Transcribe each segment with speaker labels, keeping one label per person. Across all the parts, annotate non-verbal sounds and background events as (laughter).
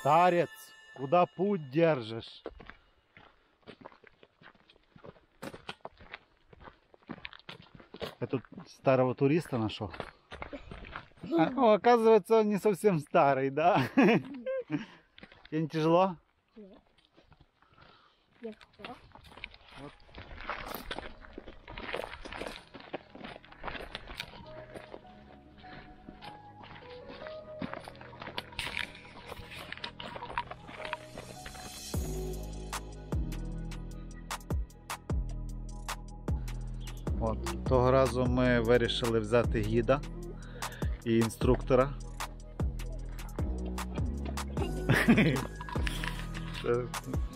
Speaker 1: Старец, куда путь держишь? Я тут старого туриста нашел. А, о, оказывается, он не совсем старый, да? (laughs) Тебе не тяжело? Вирішили взяти гіда і інструктора. Це,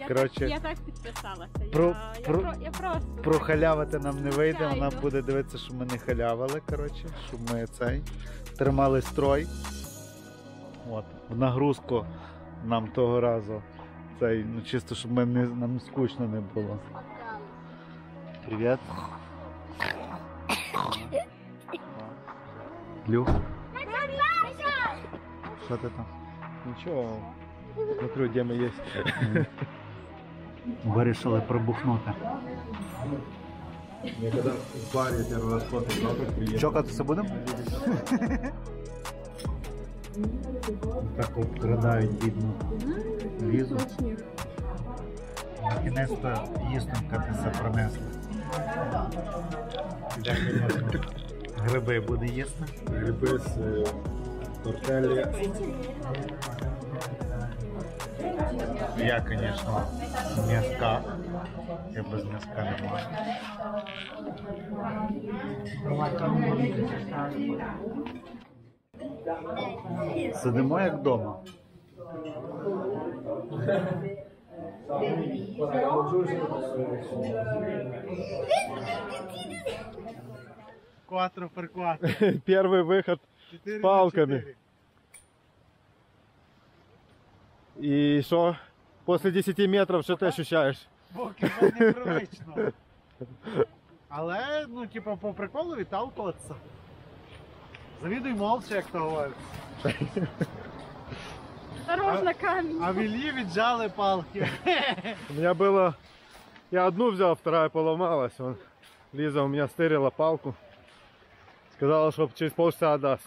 Speaker 2: Я,
Speaker 1: Коротше,
Speaker 2: так, я так підписалася.
Speaker 1: про-
Speaker 2: я, я,
Speaker 1: про-
Speaker 2: про, я просто.
Speaker 1: Прохалявити нам не вийде, вона буде дивитися, що ми не халявили, коротше, щоб ми цей тримали строй. От. В нагрузку нам того разу. Цей, ну чисто, щоб ми не, нам скучно не було. Привіт. Люх, що ти там?
Speaker 3: Ничего, смотрю, где мы есть.
Speaker 1: Вирішили пробухнути.
Speaker 3: Я когда в баре первый раз кофе пил, как приехал.
Speaker 1: Чокатися будемо? Так обкрадають бідну лізу. Накінець-то їстонька ти все принесли. Я, звісно, гриби буде їсти.
Speaker 3: Грибы с э, тортелли.
Speaker 1: Я, звісно, м'яска. Я без м'яска не можу. Сидимо як вдома. Кватро per кватро. (laughs)
Speaker 3: Первый выход с палками. И что? После 10 метров что ты ощущаешь?
Speaker 1: Поки це непривично. Але, ну, типу, по приколу відталкуватися. Завідуй молча, як то говорять.
Speaker 2: Осторожно, камінь.
Speaker 1: А в Іллі віджали палки. (laughs)
Speaker 3: У меня было... Я одну взял, вторая поломалась. Вон. Лиза у меня стырила палку. Сказала, что через полчаса отдаст.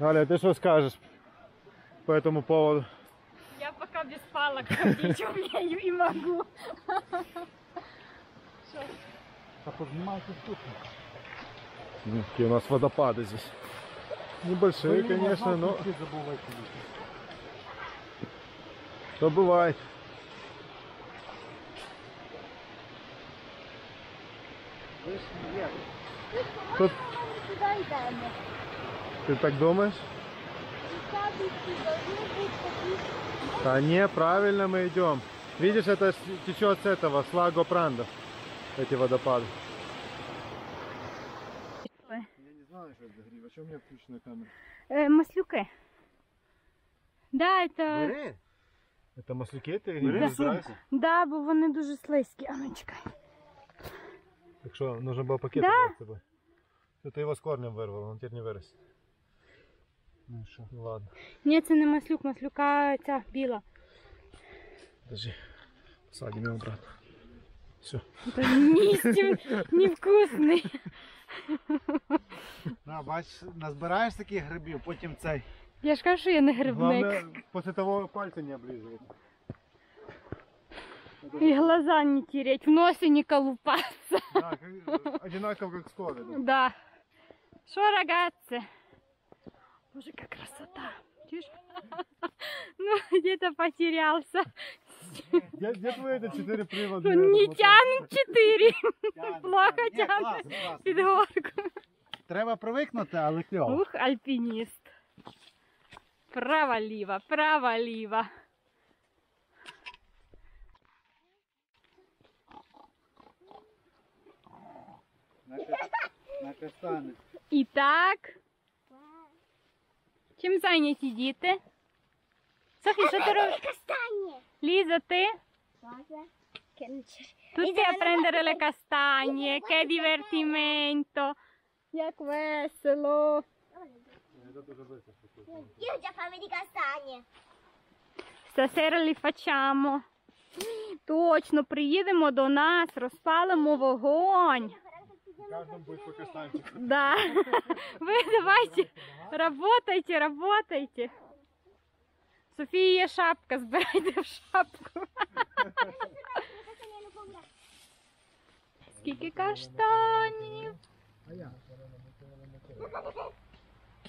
Speaker 3: Аля, ты что скажешь по этому поводу?
Speaker 2: Я пока без палок ходить умею и могу. (laughs)
Speaker 1: Та познімайте тут.
Speaker 3: Ну, Какие у нас водопады здесь. Небольшие, конечно, но то бывает. Тут ты так думаешь? Да не, правильно мы идем. Видишь, это течет с этого, с Лаго Прандо. Эти водопады. Я не знаю, что это за гриб. А что у меня включена камера?
Speaker 2: Е, маслюки. Да, это...
Speaker 3: Бери. Это маслюки ты
Speaker 1: Бери сумку.
Speaker 2: Да, бо вони дуже слизькі. А ну чекай.
Speaker 3: Так что, нужно было пакет
Speaker 2: Да.
Speaker 3: брать с собой. Что ты его с корнем вырвал, он теперь не вырастет. Ну что, ну ладно.
Speaker 2: Ні, це не маслюк, маслюка ця біла.
Speaker 3: Подожди. Садим его обратно. Все.
Speaker 2: Та ні, з цим невкусний.
Speaker 1: На, бач, назбираєш таких грибів, потім цей.
Speaker 2: Я ж кажу, що я не грибник.
Speaker 3: Главное, после того пальцы не облизывать.
Speaker 2: І глаза не тереть, в носі не колупатися.
Speaker 3: Да, как- одинаково как с ковидом.
Speaker 2: Да. Що, рогатці? Боже, как красота. Чуешь? Ну, где-то потерялся.
Speaker 3: Где, где твои эти четыре привода?
Speaker 2: Ну, не тянет четыре. (laughs)
Speaker 1: Тягне,
Speaker 2: Плохо
Speaker 1: тягне. Ні,
Speaker 2: тягне.
Speaker 1: класно, класно.
Speaker 2: Під горку.
Speaker 1: Треба привикнути, але кльово.
Speaker 2: Ух, альпинист. Право-ліво, право-ліво.
Speaker 1: На каштани.
Speaker 2: І так. Чим зайняті діти? Софі, що ти робиш?
Speaker 4: Кастані.
Speaker 2: Ліза, ти?
Speaker 4: Cosa? Che non c'è.
Speaker 2: Tutti a prendere le castagne, che divertimento! Як весело!
Speaker 4: Io già fammi di castagne.
Speaker 2: Stasera li facciamo. Точно, приїдемо до нас, розпалимо вогонь.
Speaker 3: Каждому будет по каштанчику.
Speaker 2: Да. (laughs) Ви давайте, работайте, работайте. Софії є шапка, збирайте в шапку. Скільки каштанів.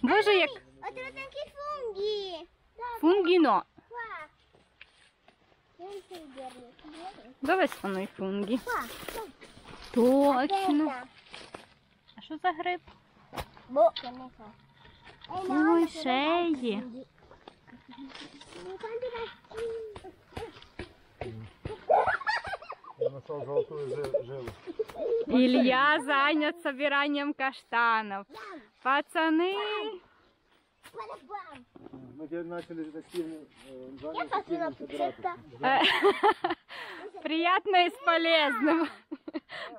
Speaker 2: Боже, як.
Speaker 4: А тут такі фунгі.
Speaker 2: Фунгіно. Давай спануй
Speaker 4: фунгі.
Speaker 2: Точно. А що за гриб? Ой,
Speaker 4: шеї.
Speaker 3: Я нашел золотую жи- жилу.
Speaker 2: Илья занят собиранням каштанов. Пацаны.
Speaker 3: Мы теперь начали активно э,
Speaker 2: э, (laughs) приятно и с полезным.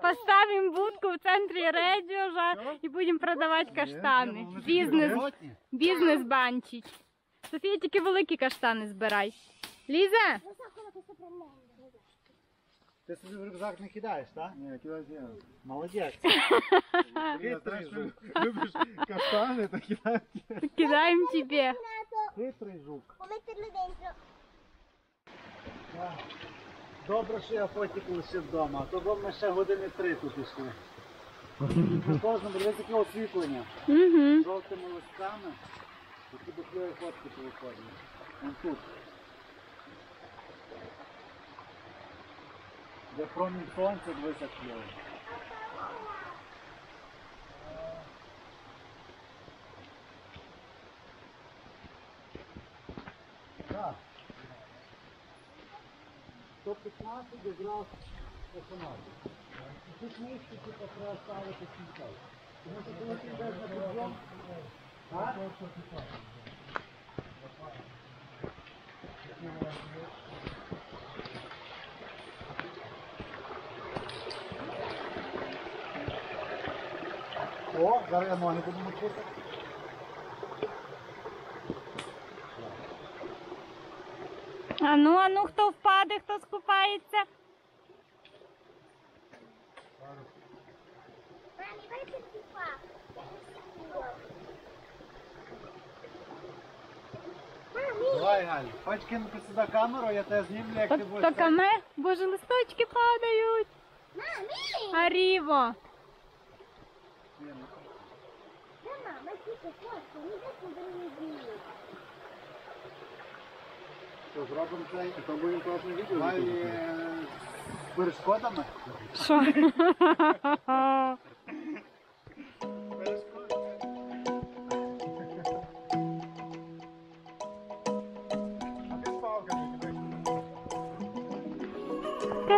Speaker 2: Поставим будку в центре Редюжа и будем продавать каштани. Бізнес, бізнес банчить. Софія тільки великі каштани збирай.
Speaker 4: Лізе!
Speaker 1: Ти собі в рюкзак не кидаєш, так?
Speaker 3: Ні, кидаю я.
Speaker 1: Молодець. (laughs)
Speaker 3: Ти знаєш, любиш (laughs) каштани, то кидай.
Speaker 2: Кидаємо тебе.
Speaker 1: Хитрий жук. Добре, що я фотик лише вдома, а то бо ми ще години три тут йшли. Кожному, де таке освітлення. Жовтими листками. які бухливі фотки повиходять. Вон тут. Де промінь сонця дивися кльово. Так. 115 якраз персонажів. Тут місце типу, треба ставити кінця. Тому що коли ти йдеш на підйом, а? О, зараз я ноги буду мочити.
Speaker 2: А ну, а ну, хто впаде, хто скупається.
Speaker 4: Mami, vai questi
Speaker 1: Давай, Галь, хочеш кинути сюди камеру, я тебе знімлю, як ти
Speaker 2: Так,
Speaker 1: будеш.
Speaker 2: так а ми, боже, листочки падають.
Speaker 4: mami.
Speaker 2: Аріво.
Speaker 4: Mamma, ma chi che forza, mi dai un bel
Speaker 1: Що, зробимо цей? То будемо класне відео. Давай е, з перешкодами.
Speaker 2: Що? (laughs)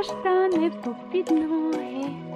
Speaker 3: पछताने को तो कितना है।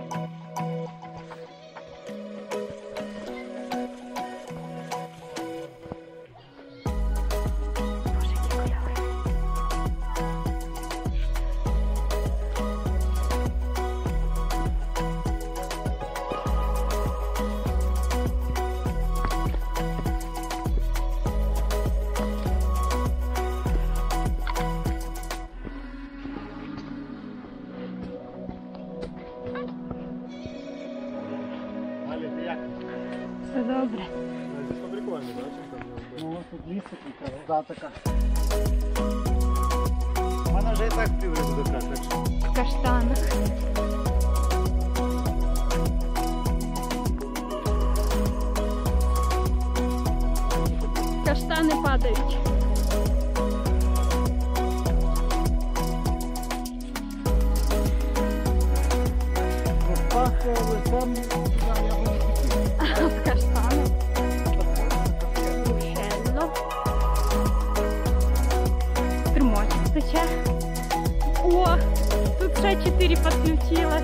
Speaker 3: я
Speaker 1: Ну, ось тут лісик, красота така. У мене вже і так піври буде так що.
Speaker 2: В каштанах. Каштани падають.
Speaker 1: Розпахти лицем,
Speaker 2: душа 4 подключила.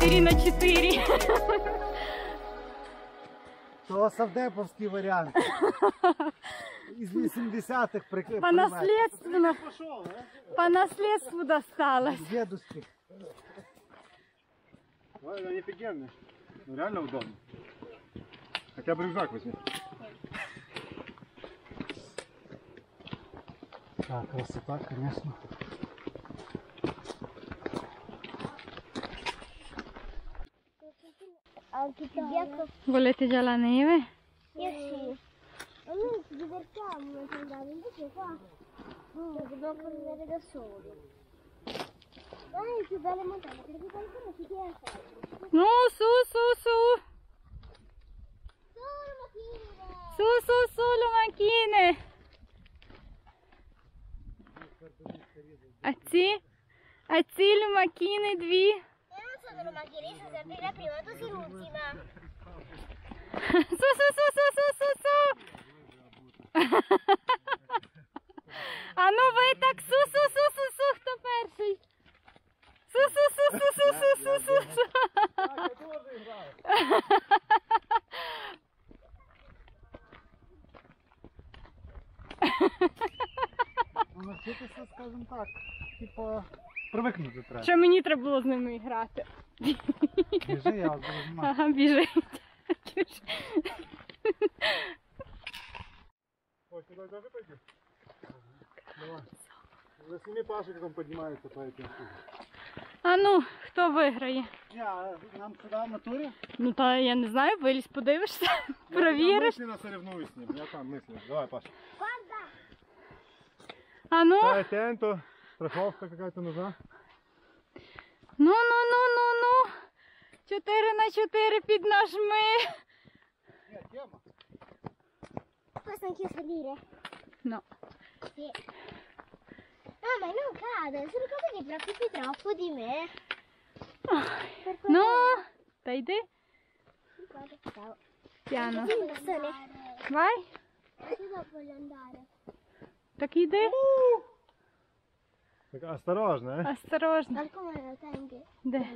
Speaker 2: 4 на 4.
Speaker 1: То совдеповський варіант. Із 80-х прикрив.
Speaker 2: По наследству, по наследству досталось.
Speaker 1: Дедушки.
Speaker 3: Ой, они офигенные. Ну, реально удобно. Хотя бы рюкзак возьми.
Speaker 1: Так, красота, конечно.
Speaker 2: Volete già la neve?
Speaker 4: Io sì. E noi ci divertiamo mentre andavo, invece qua mm. dobbiamo camminare da soli. Ma è più bella montagna, perché qualcuno si ci tira
Speaker 2: sempre. No, su, su,
Speaker 4: su! Su,
Speaker 2: su, su, le macchine! А ці? А?
Speaker 4: Una macchinista, sempre la prima, tu sei l'ultima.
Speaker 2: Су, су, су, су, су, су, су. А ну ви так су, су, су, су, су, хто перший? Су, су, су, су, су, су, су, су, су.
Speaker 1: Ну, навчитися, скажімо так, типу, привикнути треба.
Speaker 2: Що мені треба було з ними грати?
Speaker 1: Біжи, я вас буду знімати.
Speaker 2: Ага, біжить. Чуєш?
Speaker 3: Ой, сюда даже пойди. Давай. Засними Пашу, как он поднимается по этим штукам.
Speaker 2: А ну, хто виграє?
Speaker 1: Ні, а нам сюди в натурі?
Speaker 2: Ну та я не знаю, вилізь, подивишся, (laughs) провіриш.
Speaker 3: Я там мысленно соревнуюсь с ним. Я там мысленно. Давай, Паша.
Speaker 2: А ну,
Speaker 3: Дай тенту. Страховка какая-то нужна.
Speaker 2: 4 на
Speaker 1: 4 під
Speaker 4: нажми. Пацанки salire.
Speaker 2: No.
Speaker 4: Sì. No, ma non cade, sono cosa che preoccupi troppo di me. No,
Speaker 2: dai
Speaker 4: te. Piano.
Speaker 2: Vai.
Speaker 4: Io voglio andare.
Speaker 2: Такие идеи?
Speaker 3: Так осторожно, э?
Speaker 2: Осторожно.
Speaker 4: Только мы на танке.
Speaker 2: Да.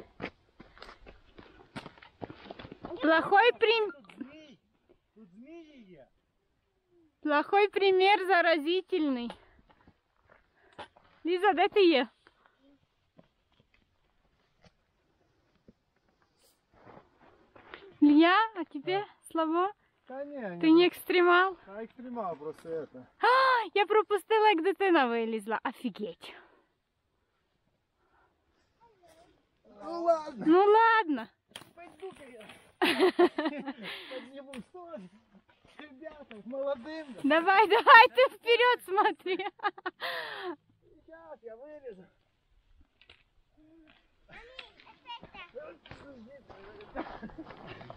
Speaker 2: Плохой, прим...
Speaker 1: Змій! Тут змії є.
Speaker 2: Плохой пример заразительний. Ліза, де ти є? Илья, а тебе слабо?
Speaker 3: Да не,
Speaker 2: Ти не екстремал?
Speaker 3: А экстремал просто это.
Speaker 2: А, я пропустила, як дитина вилізла. Офігеть.
Speaker 1: Ну ладно,
Speaker 2: Ну ладно.
Speaker 1: пойду-ка я. Подниму. Ребята, молодым.
Speaker 2: Давай, давай, ты вперед смотри.
Speaker 1: Сейчас я вылезу.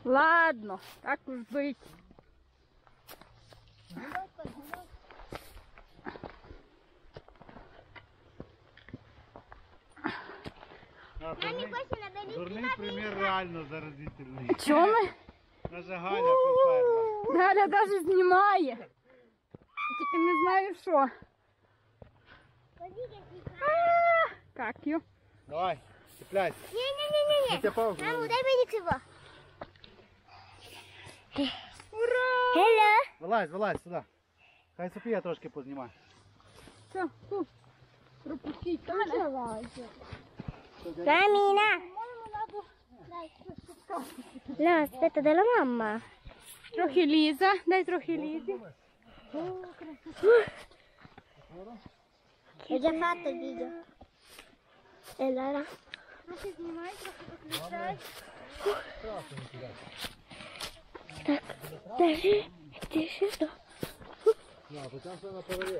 Speaker 2: Ладно, так уж быть.
Speaker 4: Mamma, questa è una bellissima
Speaker 1: Дурний примір реально заразительний.
Speaker 2: Чого ми?
Speaker 1: Наша Галя поперла.
Speaker 2: Галя даже знімає. Тільки не знаю що.
Speaker 4: Così che si fa.
Speaker 2: А, Как його?
Speaker 1: Давай, цепляйся.
Speaker 4: Не-не-не-не.
Speaker 3: Я тебя паузу.
Speaker 4: Маму, дай мені цього.
Speaker 2: Ура!
Speaker 4: Hello.
Speaker 1: Вилазь, вилазь сюди. Хай Софія трошки познімає.
Speaker 2: Все, фу. Пропустіть, Галя.
Speaker 4: Lamina! No, aspetta della mamma.
Speaker 2: Trochilisa, dai trochi Lisa.
Speaker 4: È già fatto il video. E allora?
Speaker 2: Ma che snimmai, trochi
Speaker 4: dai. Ecco, dai.
Speaker 3: No, facciamo solo una parola.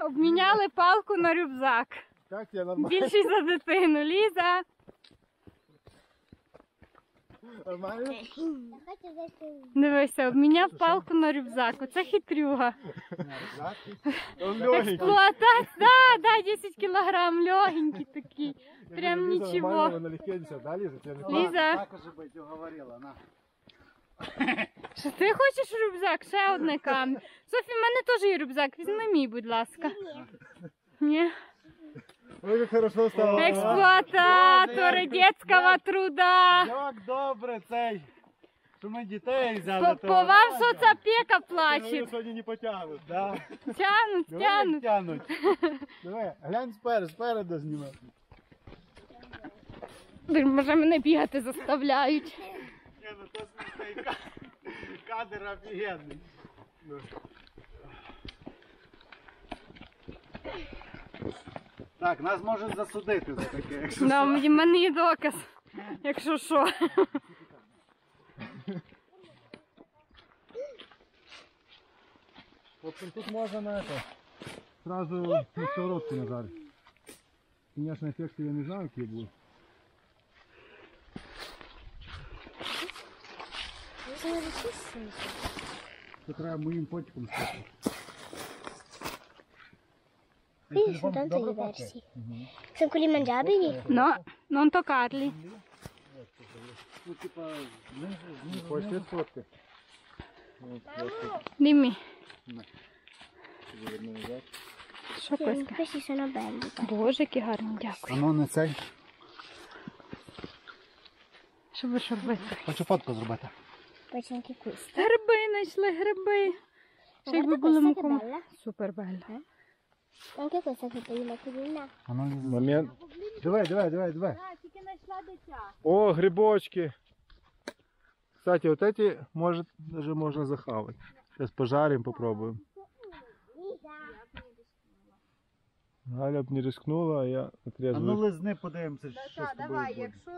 Speaker 2: Обміняли палку на рюкзак.
Speaker 3: Как тебе нормально?
Speaker 2: Більший за дитину. Ліза.
Speaker 3: Нормально?
Speaker 2: Дивися, обміняв палку на рюкзак. Оце хитрюга. Експлуатація, да, да, 10 кілограм, легенький такий. Прям
Speaker 3: Лиза?
Speaker 2: Ліза,
Speaker 1: Так уже быть, уговорила, на.
Speaker 2: Що ти хочеш рюкзак? Ще одне камінь. Софі, в мене теж є рюкзак. Візьми мій, будь ласка. Ні.
Speaker 3: Ой, как хорошо стало.
Speaker 2: Експлуататори дитячого труда.
Speaker 1: Як добре цей, що ми дітей взяли.
Speaker 2: По, по вам соцопека плаче.
Speaker 3: Сьогодні не потягнуть.
Speaker 1: Да.
Speaker 2: Тянуть, тянуть.
Speaker 1: Тянуть. Давай, глянь спереду, спереду знімай.
Speaker 2: Може мене бігати заставляють.
Speaker 1: Ні, ну то смішненько. Кадр офігенний. Так, нас можуть засудити за таке, якщо
Speaker 2: Да, в мене є доказ, якщо що.
Speaker 3: В общем, тут можно на это сразу на сковородку нажарить. Конечно, эффекты я не знаю, какие будут.
Speaker 4: це не зачистити?
Speaker 1: Це треба моїм потіком стати.
Speaker 4: Видиш, там тоді версії. Це коли манджабині?
Speaker 2: Ну, ну то Карлі.
Speaker 1: Ну, типа, знизу,
Speaker 3: Хочеш від фотки? Дімі.
Speaker 2: Що коська?
Speaker 4: Пишіться на белі.
Speaker 2: Боже, які гарні, дякую.
Speaker 1: А не цей.
Speaker 2: Щоб ви що робити?
Speaker 1: Хочу фотку зробити.
Speaker 4: Poi c'è.
Speaker 2: Гриби знайшли, гриби. Ще якби були муком. Супер белла.
Speaker 4: Anche questa che metti di.
Speaker 1: А ну,
Speaker 3: Момент.
Speaker 1: Давай, давай, давай, давай.
Speaker 2: тільки знайшла дитя.
Speaker 3: О, грибочки. Кстати, вот эти, может, даже можно захавать. Сейчас пожарим, попробуем. Галя б не рискнула, а я
Speaker 1: А ну
Speaker 3: отрезаю.
Speaker 1: лизни, подивимося, що з
Speaker 2: Так,
Speaker 1: тобою
Speaker 2: давай,
Speaker 1: буде.
Speaker 2: якщо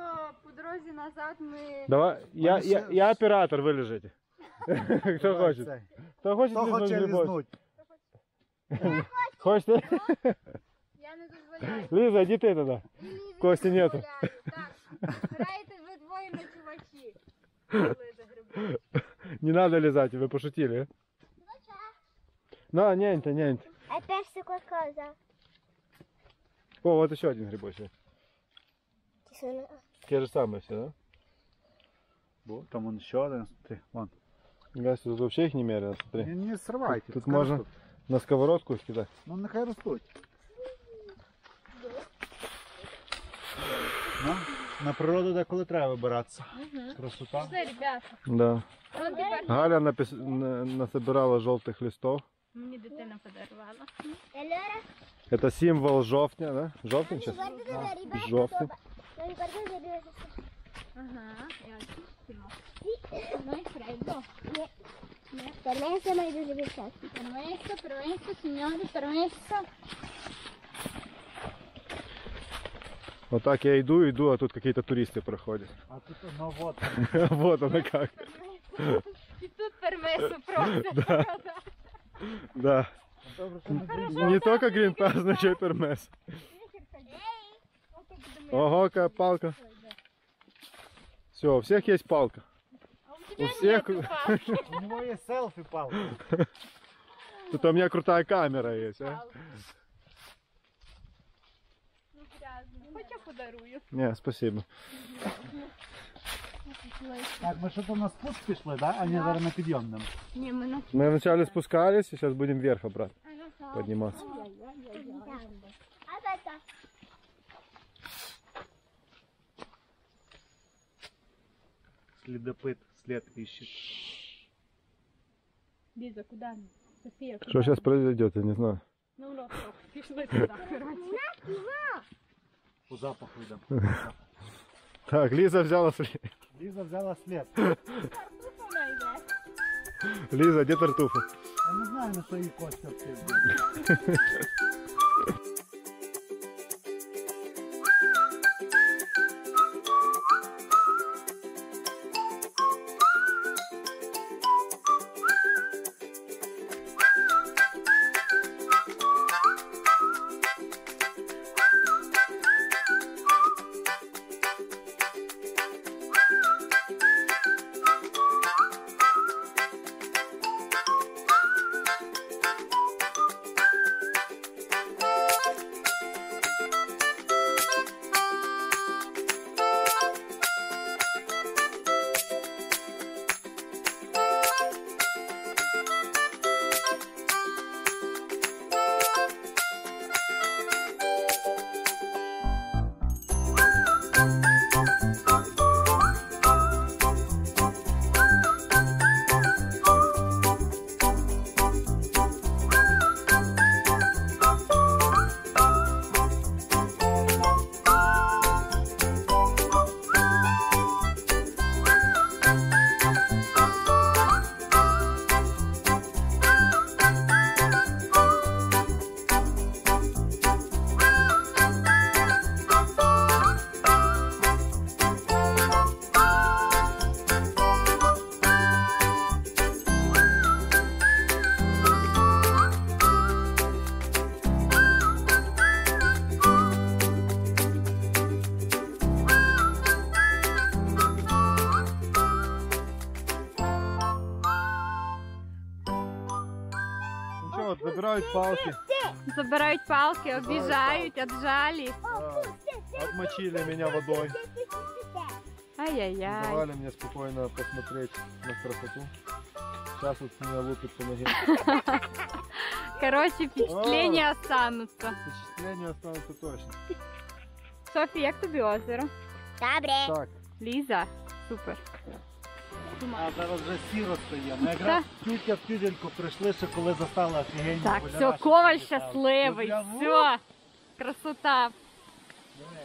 Speaker 2: по дорозі назад ми...
Speaker 3: Давай, я,
Speaker 1: Они
Speaker 3: я,
Speaker 1: все-
Speaker 3: я оператор, вылежите. Кто
Speaker 1: Давай
Speaker 3: хочет?
Speaker 1: цей.
Speaker 3: Кто хочет
Speaker 1: Хто
Speaker 3: лизнуть
Speaker 1: хоче
Speaker 3: грибочек?
Speaker 1: лизнуть?
Speaker 3: Хочешь?
Speaker 2: Я не дозволяю.
Speaker 3: Лиза, иди ты тогда. Кости нету.
Speaker 2: Так, граєте ви двоє на чувачі. Лиза гриби.
Speaker 3: Не надо лизать, вы пошутили. а? На, нянь-то, нянь-то.
Speaker 4: Hai perso qualcosa?
Speaker 3: О, вот еще один грибочек.
Speaker 4: Sono...
Speaker 3: Те же самые все, да?
Speaker 1: Бо Там вон ще один. Ти, вон.
Speaker 3: Гась, тут вообще их немерено,
Speaker 1: Не,
Speaker 3: смотри.
Speaker 1: не сривайте.
Speaker 3: Тут
Speaker 1: хай
Speaker 3: можна-
Speaker 1: ростуть.
Speaker 3: На сковородку их кидать.
Speaker 1: Ну нехай ростуть. Ну, на природу деколи треба вибиратися. Красота.
Speaker 2: Все, ребята.
Speaker 3: Да. Галя напис... на- насобирала желтых листов.
Speaker 2: мені дитина подарувала.
Speaker 4: E allora?
Speaker 3: Это символ жовтня, да? Жовтень сейчас?
Speaker 4: Guarda dove è arrivato.
Speaker 3: Жовтень.
Speaker 4: Non guarda dove è arrivato.
Speaker 2: Ага, я чистимо.
Speaker 4: Sì.
Speaker 2: Ну і фреддо.
Speaker 4: Permesso ma i due pescati.
Speaker 2: Permesso, permesso, signori, permesso.
Speaker 3: Вот так я иду, иду, а тут какие-то туристы проходят.
Speaker 1: А тут ну вот. (laughs)
Speaker 3: Вот она как.
Speaker 2: І тут пермесо просто. (laughs)
Speaker 3: Да.
Speaker 1: Добре, що не друзі.
Speaker 3: Не только гринпас, но еще и пермес. Ого, какая палка. Все, у всех есть палка. У всех... (laughs)
Speaker 1: У нього є селфі палка.
Speaker 3: Тут у меня крутая камера есть, а?
Speaker 2: Ну, грязно. Хоча подарую.
Speaker 3: Не, спасибо.
Speaker 1: Так, ми що то на спуск пішли, да? А не зараз на підйом нам.
Speaker 2: Ні, ми на
Speaker 3: Мы вначале спускались, и сейчас будем вверх обратно подниматься.
Speaker 4: Aspetta.
Speaker 1: Слідопит, слід іщить.
Speaker 2: Ліза, куди? ми? Софія, куди?
Speaker 3: Что сейчас произойдет, я не знаю.
Speaker 2: Ну, лоток. Пішли туди, коротше.
Speaker 1: По запаху йдемо.
Speaker 3: Так, Лиза взяла след.
Speaker 1: Ліза взяла слід.
Speaker 2: Вона йде.
Speaker 3: Лиза, где тартуфа?
Speaker 1: Я не знаю, на що її Костя вчив.
Speaker 3: вот, забирают палки.
Speaker 2: Забирають палки, обіжають, отжалі.
Speaker 3: Да. Отмочили меня водой.
Speaker 2: Ай-яй-яй.
Speaker 3: Давали мне спокойно посмотреть на красоту. Сейчас вот меня лупит по ноге.
Speaker 2: Коротше, впечатлення остануться.
Speaker 3: Впечатление останется точно.
Speaker 2: Софі, як тобі озеро?
Speaker 4: Добре.
Speaker 3: Так,
Speaker 2: Ліза? Супер.
Speaker 1: А зараз вже сіро стає. Ми якраз тільки в тиженьку прийшли, ще коли застали офігенні
Speaker 2: Так, все, коваль щасливий,
Speaker 1: Ну,
Speaker 2: все. Красота.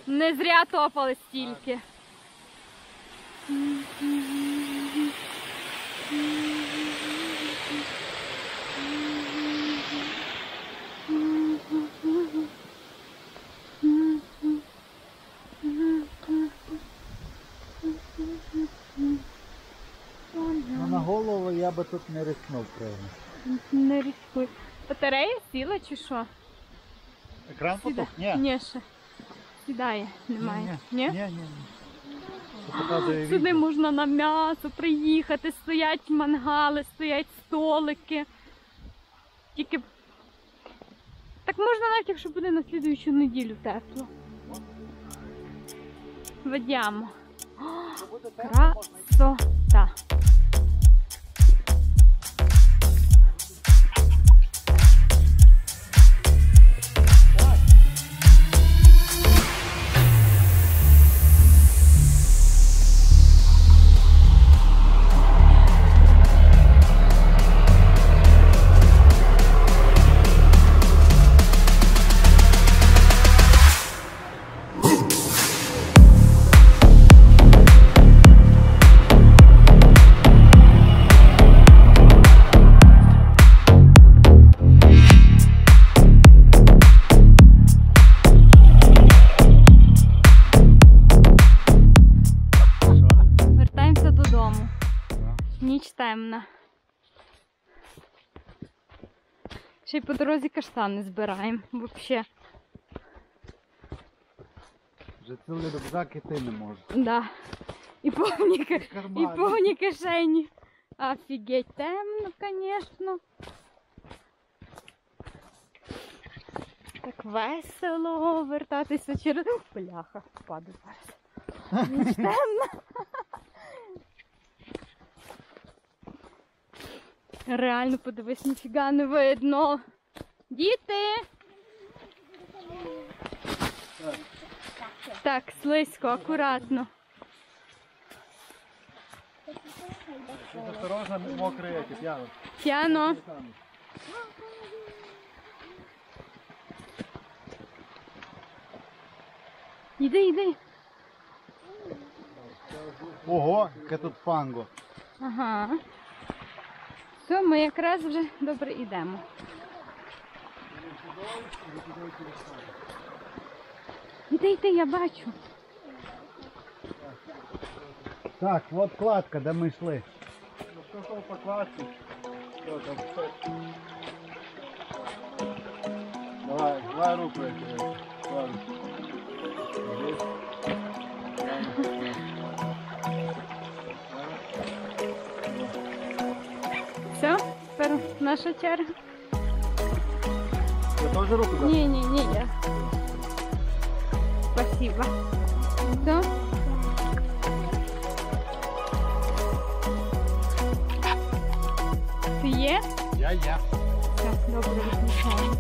Speaker 2: Не зря топали стільки.
Speaker 1: Ну, на голову я би тут не рискнув прямо.
Speaker 2: Не ризикуй. Батарея сіла чи що?
Speaker 1: Екран потух? Ні.
Speaker 2: Ні, ще. Сідає, немає. Ні?
Speaker 1: Ні, ні, ні. Показує
Speaker 2: Сюди
Speaker 1: відео.
Speaker 2: можна на м'ясо приїхати, стоять мангали, стоять столики. Тільки. Так можна навіть, якщо буде на слідуючу неділю тепло. Ведемо. Красота. Дорозі каштани збираємо. Взагалі.
Speaker 1: Вже цілий рюкзак іти не може.
Speaker 2: Да. І повні, і
Speaker 1: Кармани.
Speaker 2: повні кишені. Офігеть, темно, звісно. Так весело вертатися через. Ух, Бляха, впаду зараз. Ніч (laughs) темна. Реально подивись, ніфіга не видно. Діти! Так, слизько, акуратно.
Speaker 3: осторожно, мокрые эти, пьяные.
Speaker 2: П'яно. Іди, іди.
Speaker 1: Ого, яке тут фанго.
Speaker 2: Ага. Все, ми якраз вже добре йдемо. Іди, йди, я бачу.
Speaker 1: Так, от кладка, де ми йшли.
Speaker 3: Ну, пошел по там. Давай, давай руку эти.
Speaker 2: Все, тепер наша черга.
Speaker 3: Я тоже руку дам?
Speaker 2: Ні, ні, ні, я. Спасибо. Все. Ти є?
Speaker 1: Я є.
Speaker 2: Так, добре, відмічаємо.